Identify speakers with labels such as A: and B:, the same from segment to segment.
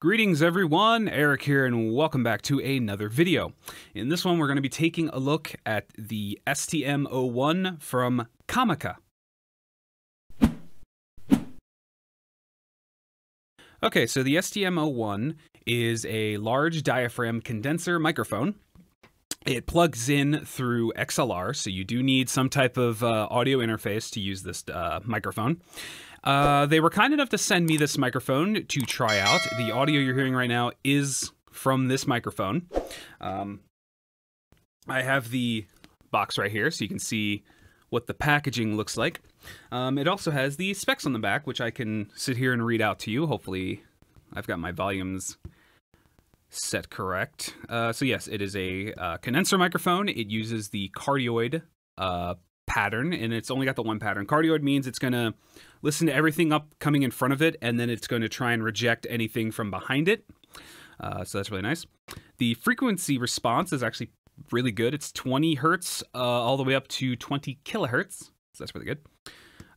A: Greetings everyone, Eric here and welcome back to another video. In this one we're going to be taking a look at the STM01 from Comica. Okay, so the STM01 is a large diaphragm condenser microphone. It plugs in through XLR, so you do need some type of uh, audio interface to use this uh, microphone. Uh, they were kind enough to send me this microphone to try out. The audio you're hearing right now is from this microphone. Um, I have the box right here so you can see what the packaging looks like. Um, it also has the specs on the back, which I can sit here and read out to you. Hopefully, I've got my volumes set correct. Uh, so yes, it is a uh, condenser microphone. It uses the cardioid uh, pattern, and it's only got the one pattern. Cardioid means it's going to listen to everything up coming in front of it, and then it's going to try and reject anything from behind it. Uh, so that's really nice. The frequency response is actually really good. It's 20 hertz uh, all the way up to 20 kilohertz. So that's really good.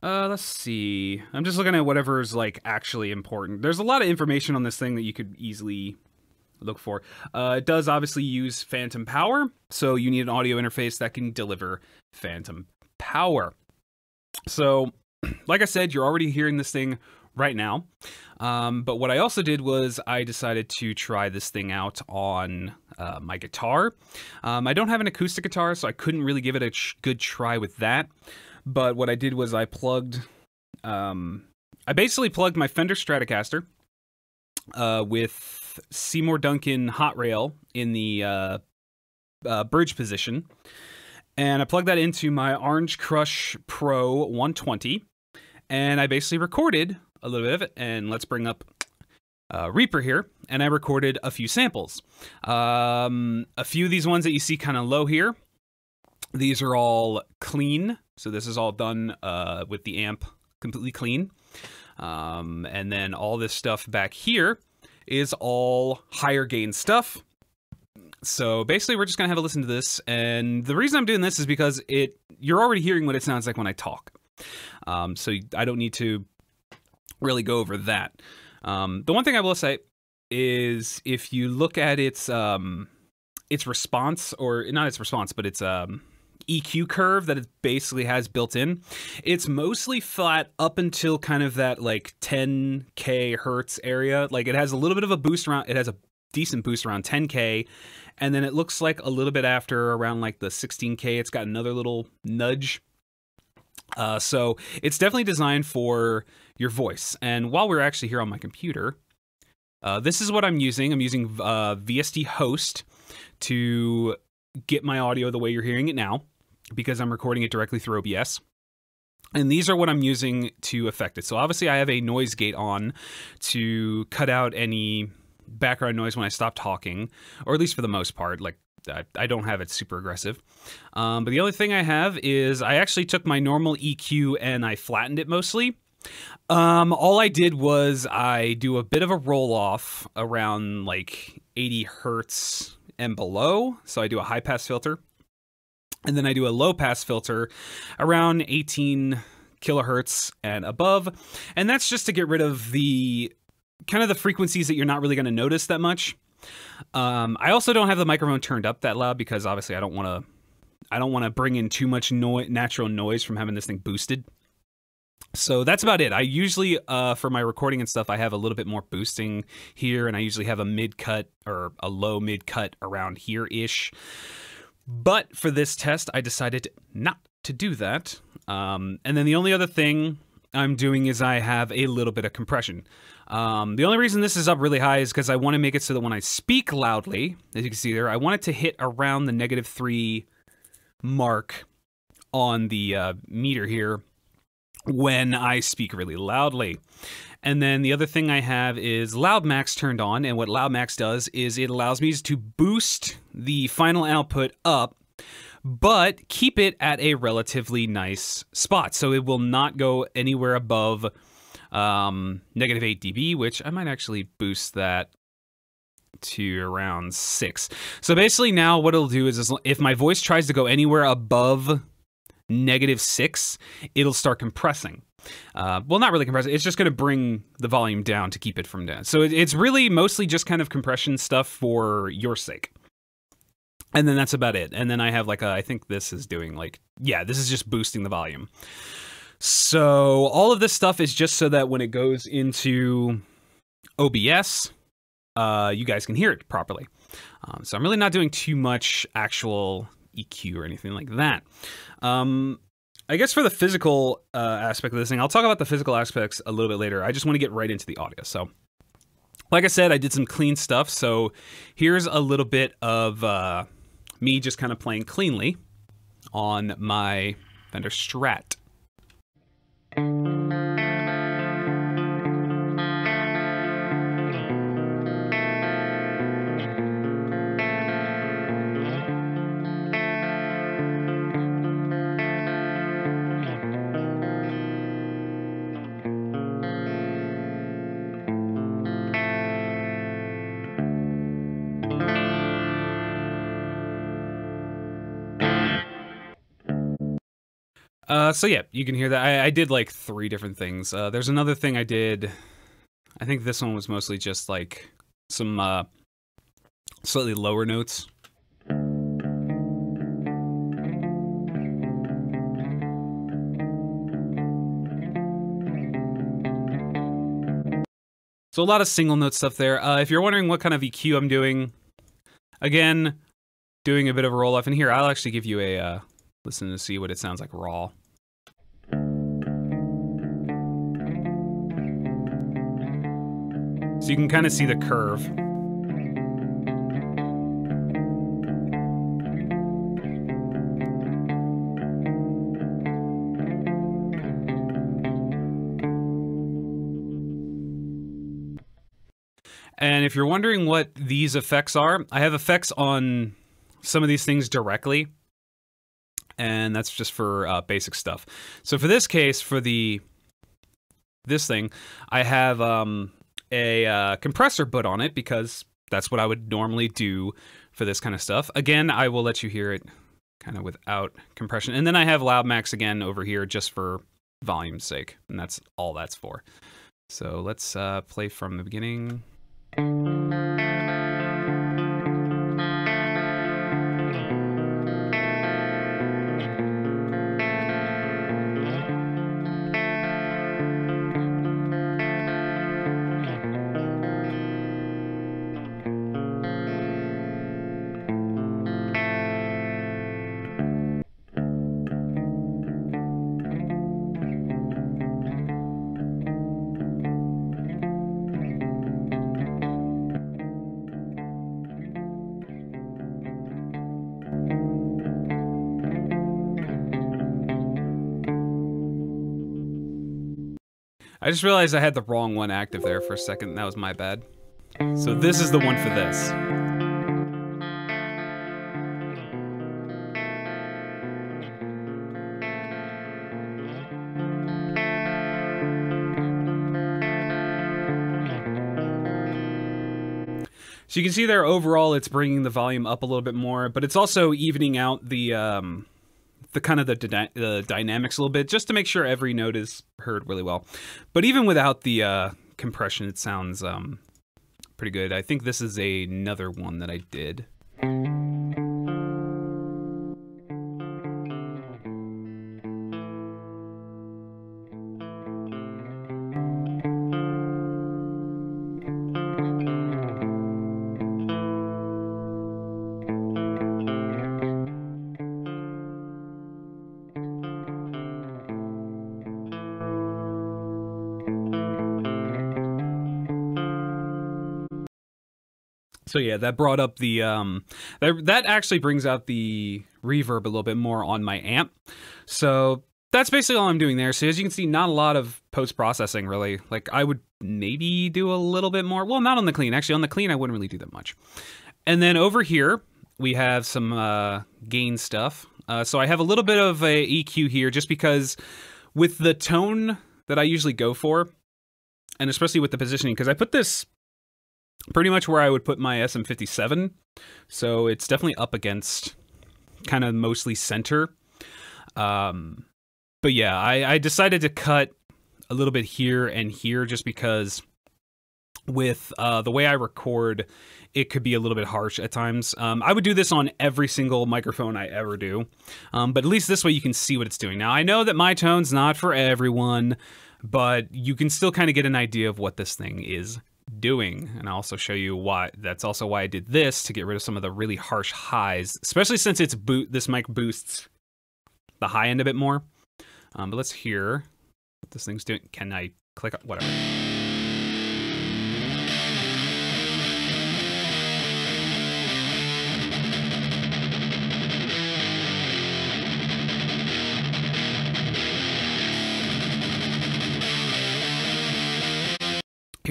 A: Uh, let's see. I'm just looking at whatever's like actually important. There's a lot of information on this thing that you could easily look for. Uh, it does obviously use phantom power, so you need an audio interface that can deliver phantom power. So, like I said, you're already hearing this thing right now. Um, but what I also did was I decided to try this thing out on uh, my guitar. Um, I don't have an acoustic guitar, so I couldn't really give it a ch- good try with that. But what I did was I plugged, um, I basically plugged my Fender Stratocaster uh, with Seymour Duncan hot rail in the uh, uh, bridge position and I plugged that into my Orange Crush Pro 120, and I basically recorded a little bit of it. And let's bring up uh, Reaper here, and I recorded a few samples. Um, a few of these ones that you see kind of low here, these are all clean. So this is all done uh, with the amp completely clean. Um, and then all this stuff back here is all higher gain stuff. So basically, we're just gonna have a listen to this, and the reason I'm doing this is because it you're already hearing what it sounds like when I talk. Um, so I don't need to really go over that. Um, the one thing I will say is if you look at its um, its response, or not its response, but its um, EQ curve that it basically has built in, it's mostly flat up until kind of that like 10k hertz area. Like it has a little bit of a boost around. It has a decent boost around 10k and then it looks like a little bit after around like the 16k it's got another little nudge. Uh, so it's definitely designed for your voice. And while we're actually here on my computer uh, this is what i'm using. I'm using uh, vst host to get my audio the way you're hearing it now because i'm recording it directly through obs and these are what I'm using to affect it. So obviously I have a noise gate on to cut out any background noise when I stop talking, or at least for the most part. Like I, I don't have it super aggressive. Um, but the only thing I have is I actually took my normal EQ and I flattened it mostly. Um, all I did was I do a bit of a roll off around like 80 hertz and below. So I do a high pass filter. And then I do a low pass filter around 18 kilohertz and above. And that's just to get rid of the kind of the frequencies that you're not really going to notice that much. Um, I also don't have the microphone turned up that loud because obviously I don't want to. I don't want to bring in too much natural noise from having this thing boosted. So that's about it. I usually, uh, for my recording and stuff, I have a little bit more boosting here, and I usually have a mid cut or a low mid cut around here ish. But for this test, I decided not to do that. Um, and then the only other thing I'm doing is I have a little bit of compression. Um, the only reason this is up really high is because I want to make it so that when I speak loudly, as you can see there, I want it to hit around the negative three mark on the uh, meter here when I speak really loudly. And then the other thing I have is Loud Max turned on, and what Loud Max does is it allows me to boost the final output up but keep it at a relatively nice spot. So it will not go anywhere above um, negative 8 dB, which I might actually boost that to around 6. So basically now what it'll do is if my voice tries to go anywhere above negative 6, it'll start compressing. Uh, well, not really compressing. It's just going to bring the volume down to keep it from down. So it's really mostly just kind of compression stuff for your sake. And then that's about it. And then I have like a, I think this is doing like, yeah, this is just boosting the volume. So all of this stuff is just so that when it goes into OBS, uh, you guys can hear it properly. Um, so I'm really not doing too much actual EQ or anything like that. Um, I guess for the physical uh, aspect of this thing, I'll talk about the physical aspects a little bit later. I just want to get right into the audio. So, like I said, I did some clean stuff. So here's a little bit of uh, me just kind of playing cleanly on my Fender Strat. Uh, so yeah, you can hear that. I, I did like three different things. Uh, there's another thing I did. I think this one was mostly just like some uh, slightly lower notes. So a lot of single note stuff there. Uh, if you're wondering what kind of EQ I'm doing, again, doing a bit of a roll off. And here, I'll actually give you a uh, listen to see what it sounds like raw. You can kind of see the curve. And if you're wondering what these effects are, I have effects on some of these things directly. And that's just for uh, basic stuff. So for this case, for the this thing, I have um, a uh, compressor put on it because that's what I would normally do for this kind of stuff. Again, I will let you hear it kind of without compression. And then I have Loud Max again over here just for volume's sake. And that's all that's for. So let's uh, play from the beginning. I just realized I had the wrong one active there for a second. That was my bad. So this is the one for this. So you can see there overall it's bringing the volume up a little bit more, but it's also evening out the um, the kind of the, the dynamics a little bit just to make sure every note is heard really well. But even without the uh, compression, it sounds um, pretty good. I think this is a, another one that I did. So yeah, that brought up the um that that actually brings out the reverb a little bit more on my amp. So that's basically all I'm doing there. So as you can see, not a lot of post processing really. Like I would maybe do a little bit more. Well, not on the clean. Actually, on the clean, I wouldn't really do that much. And then over here, we have some uh, gain stuff. Uh, so I have a little bit of a EQ here, just because with the tone that I usually go for, and especially with the positioning, because I put this pretty much where I would put my SM57. So it's definitely up against kind of mostly center. Um, but yeah, I, I decided to cut a little bit here and here just because with uh, the way I record, it could be a little bit harsh at times. Um, I would do this on every single microphone I ever do, um, but at least this way you can see what it's doing. Now, I know that my tone's not for everyone, but you can still kind of get an idea of what this thing is doing. And I'll also show you why. That's also why I did this to get rid of some of the really harsh highs, especially since it's boot. This mic boosts the high end a bit more. Um, but let's hear what this thing's doing. Can I click? Whatever.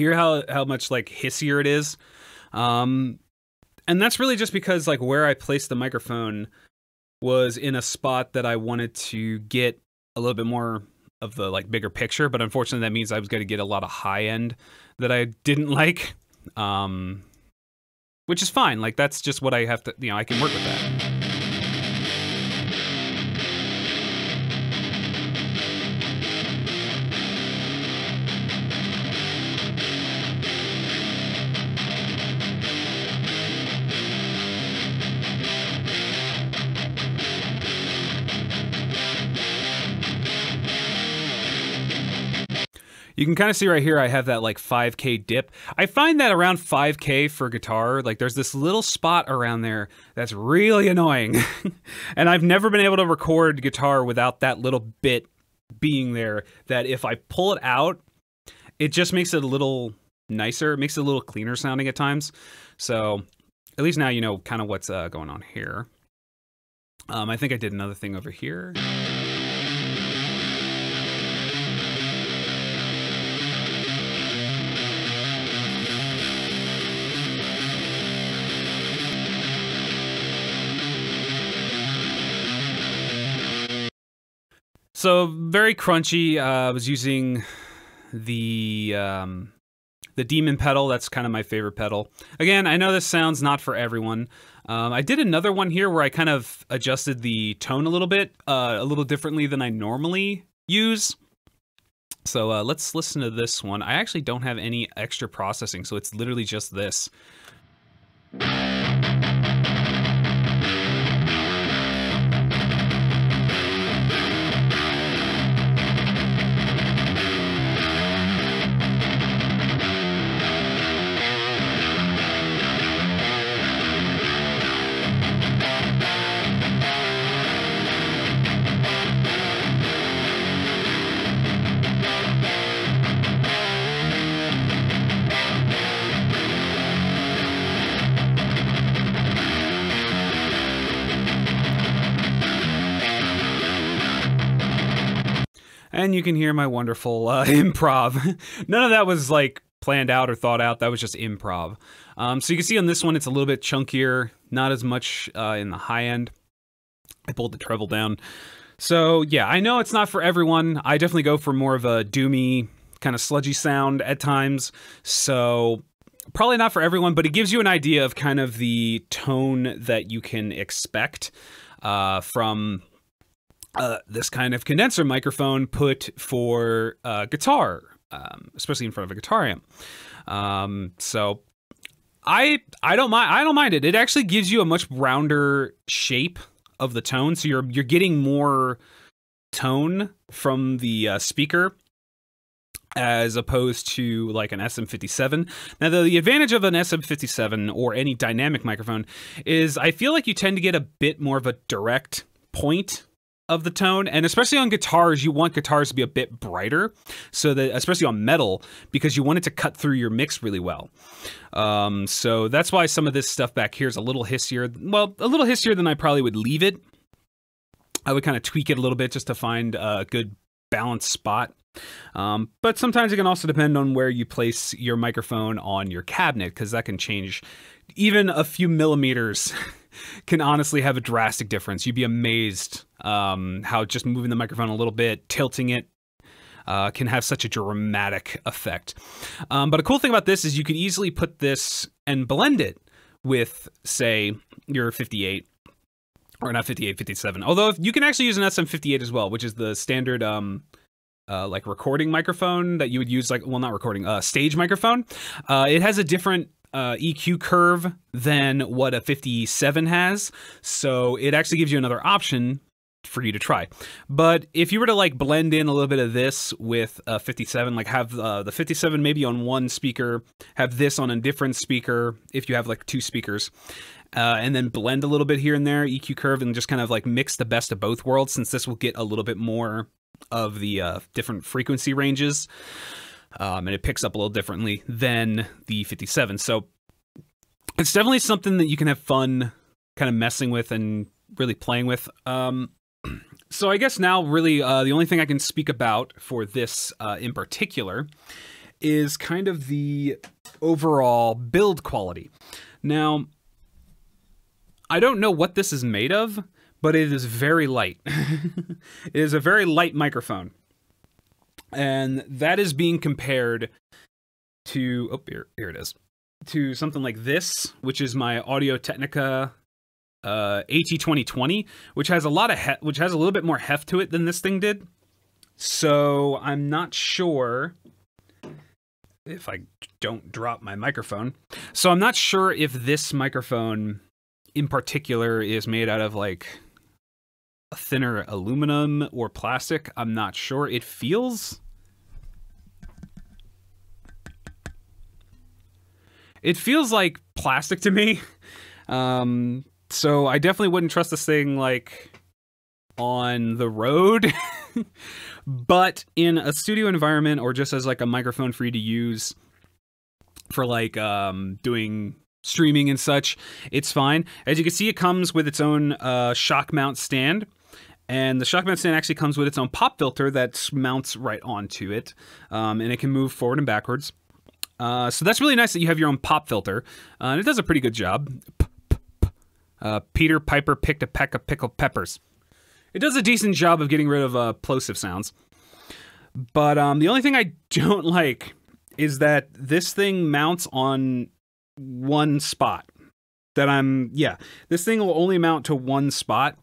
A: Hear how how much like hissier it is. Um and that's really just because like where i placed the microphone was in a spot that i wanted to get a little bit more of the like bigger picture but unfortunately that means i was going to get a lot of high end that i didn't like um which is fine. Like that's just what i have to you know i can work with that You can kind of see right here, I have that like 5K dip. I find that around 5K for guitar, like there's this little spot around there that's really annoying. and I've never been able to record guitar without that little bit being there that if I pull it out, it just makes it a little nicer. It makes it a little cleaner sounding at times. So at least now you know kind of what's uh, going on here. Um, I think I did another thing over here. So very crunchy. Uh, I was using the um, the Demon pedal. That's kind of my favorite pedal. Again, I know this sounds not for everyone. Um, I did another one here where I kind of adjusted the tone a little bit, uh, a little differently than I normally use. So uh, let's listen to this one. I actually don't have any extra processing, so it's literally just this. And you can hear my wonderful uh, improv. None of that was like planned out or thought out. That was just improv. Um, so you can see on this one, it's a little bit chunkier, not as much uh, in the high end. I pulled the treble down. So yeah, I know it's not for everyone. I definitely go for more of a doomy, kind of sludgy sound at times. So probably not for everyone, but it gives you an idea of kind of the tone that you can expect uh, from uh, this kind of condenser microphone put for uh, guitar, um, especially in front of a guitar amp. Um, so I I don't mind I don't mind it. It actually gives you a much rounder shape of the tone, so you're you're getting more tone from the uh, speaker as opposed to like an SM57. Now, the, the, advantage of an SM57 or any dynamic microphone is I feel like you tend to get a bit more of a direct point of the tone and especially on guitars you want guitars to be a bit brighter so that especially on metal because you want it to cut through your mix really well. Um, so that's why some of this stuff back here is a little hissier well a little hissier than i probably would leave it. I would kind of tweak it a little bit just to find a good balanced spot. Um, but sometimes it can also depend on where you place your microphone on your cabinet because that can change. Even a few millimeters can honestly have a drastic difference. You'd be amazed um, how just moving the microphone a little bit, tilting it, uh, can have such a dramatic effect. Um, but a cool thing about this is you could easily put this and blend it with, say, your 58 or not 58, 57. Although you can actually use an SM58 as well, which is the standard um, uh, like recording microphone that you would use like well not recording uh stage microphone uh it has a different uh, EQ curve than what a 57 has so it actually gives you another option for you to try but if you were to like blend in a little bit of this with a 57 like have uh, the 57 maybe on one speaker have this on a different speaker if you have like two speakers uh, and then blend a little bit here and there EQ curve and just kind of like mix the best of both worlds since this will get a little bit more of the uh, different frequency ranges, um, and it picks up a little differently than the 57. So it's definitely something that you can have fun kind of messing with and really playing with. Um, so I guess now, really, uh, the only thing I can speak about for this uh, in particular is kind of the overall build quality. Now, I don't know what this is made of, but it is very light. it is a very light microphone. And that is being compared to, oh, here, here it is, to something like this, which is my Audio Technica uh, AT2020, which has a lot of, he- which has a little bit more heft to it than this thing did. So I'm not sure if I don't drop my microphone. So I'm not sure if this microphone in particular is made out of like a thinner aluminum or plastic. I'm not sure. It feels. It feels like plastic to me. Um, so I definitely wouldn't trust this thing like on the road. but in a studio environment or just as like a microphone for you to use for like um doing streaming and such, it's fine. As you can see, it comes with its own uh, shock mount stand. And the shock mount stand actually comes with its own pop filter that mounts right onto it, um, and it can move forward and backwards. Uh, so that's really nice that you have your own pop filter, uh, and it does a pretty good job. Uh, Peter Piper picked a peck of pickled peppers. It does a decent job of getting rid of uh, plosive sounds. But um, the only thing I don't like is that this thing mounts on one spot. That I'm, yeah, this thing will only mount to one spot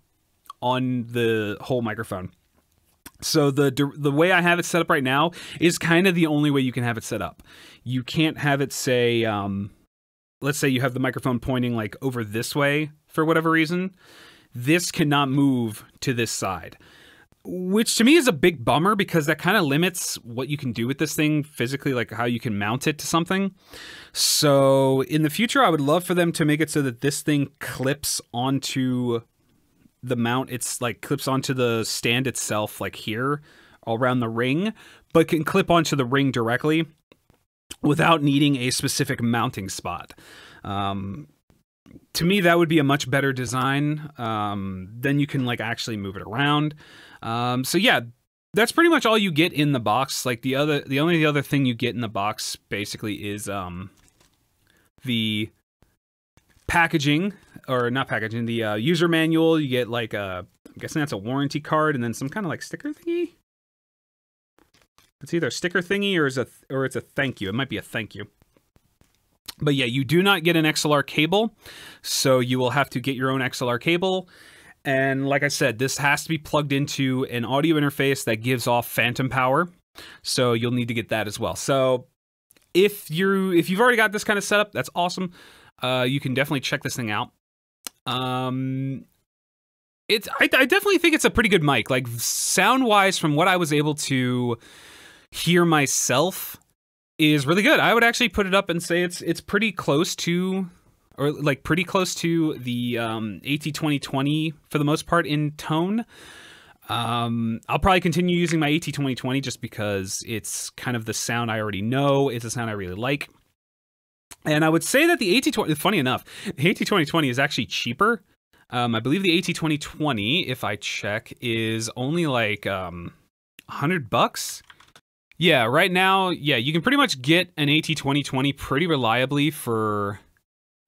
A: on the whole microphone. So the the way I have it set up right now is kind of the only way you can have it set up. You can't have it say, um, let's say you have the microphone pointing like over this way for whatever reason. This cannot move to this side, which to me is a big bummer because that kind of limits what you can do with this thing physically, like how you can mount it to something. So in the future, I would love for them to make it so that this thing clips onto the mount it's like clips onto the stand itself like here around the ring but can clip onto the ring directly without needing a specific mounting spot um, to me that would be a much better design um, then you can like actually move it around. Um, so yeah that's pretty much all you get in the box. Like the other the only the other thing you get in the box basically is um, the packaging or not packaging the uh, user manual. You get like a i'm guessing that's a warranty card and then some kind of like sticker thingy? It's either a sticker thingy or is a or it's a thank you. It might be a thank you but yeah you do not get an xlr cable so you will have to get your own xlr cable and like i said this has to be plugged into an audio interface that gives off phantom power so you'll need to get that as well so if you if you've already got this kind of setup that's awesome uh, you can definitely check this thing out. Um, it's I, I definitely think it's a pretty good mic. Like sound wise, from what I was able to hear myself, is really good. I would actually put it up and say it's it's pretty close to, or like pretty close to the um, AT2020 for the most part in tone. Um, I'll probably continue using my AT2020 just because it's kind of the sound I already know. It's a sound I really like. And I would say that the AT20, funny enough, the AT2020 is actually cheaper. Um, I believe the AT2020, if I check, is only like um, 100 bucks. Yeah, right now, yeah, you can pretty much get an AT2020 pretty reliably for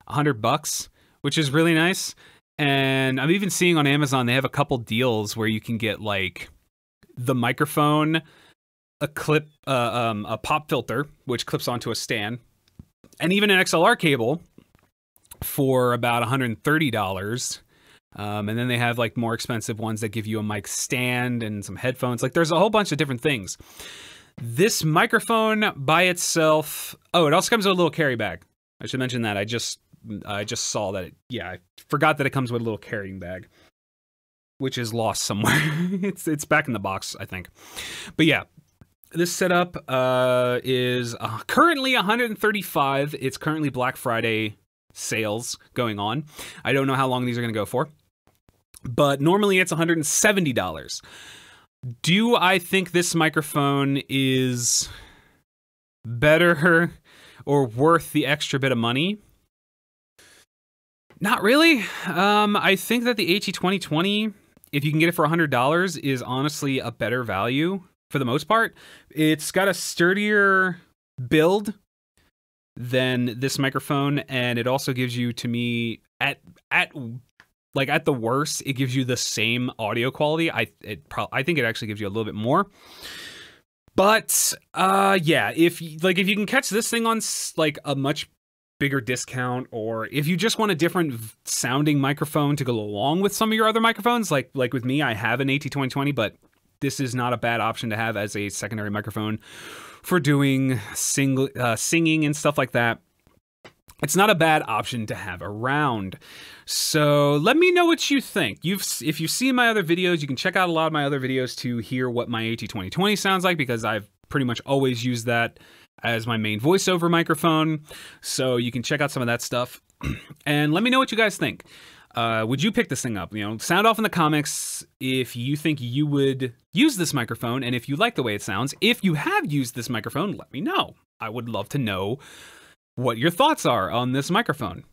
A: 100 bucks, which is really nice. And I'm even seeing on Amazon they have a couple deals where you can get like the microphone, a clip, uh, um, a pop filter, which clips onto a stand, and even an XLR cable for about $130 Um, and then they have like more expensive ones that give you a mic stand and some headphones. Like there's a whole bunch of different things. This microphone by itself. Oh, it also comes with a little carry bag. I should mention that. I just I just saw that. It, yeah, I forgot that it comes with a little carrying bag, which is lost somewhere. it's it's back in the box, I think. But yeah, this setup uh, is uh, currently 135. It's currently Black Friday sales going on. I don't know how long these are going to go for, but normally it's 170 dollars. Do I think this microphone is better or worth the extra bit of money? Not really. Um, I think that the AT 2020, if you can get it for $100, is honestly a better value for the most part. It's got a sturdier build than this microphone, and it also gives you, to me, at at like at the worst, it gives you the same audio quality. I it pro- I think it actually gives you a little bit more. But uh yeah, if like if you can catch this thing on like a much bigger discount or if you just want a different sounding microphone to go along with some of your other microphones like like with me I have an AT2020 but this is not a bad option to have as a secondary microphone for doing sing- uh, singing and stuff like that it's not a bad option to have around. So let me know what you think. You've if you've seen my other videos, you can check out a lot of my other videos to hear what my AT2020 sounds like because I've pretty much always used that as my main voiceover microphone. So you can check out some of that stuff. and let me know what you guys think. Uh, would you pick this thing up? You know, sound off in the comics if you think you would use this microphone and if you like the way it sounds. If you have used this microphone, let me know. I would love to know what your thoughts are on this microphone,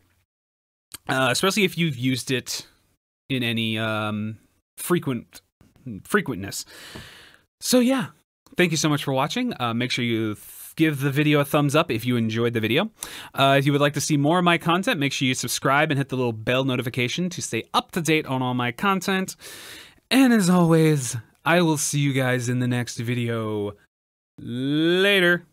A: uh, especially if you've used it in any um, frequent frequentness. So yeah, thank you so much for watching. Uh, make sure you give the video a thumbs up if you enjoyed the video. Uh, if you would like to see more of my content, make sure you subscribe and hit the little bell notification to stay up to date on all my content. And as always, I will see you guys in the next video. Later.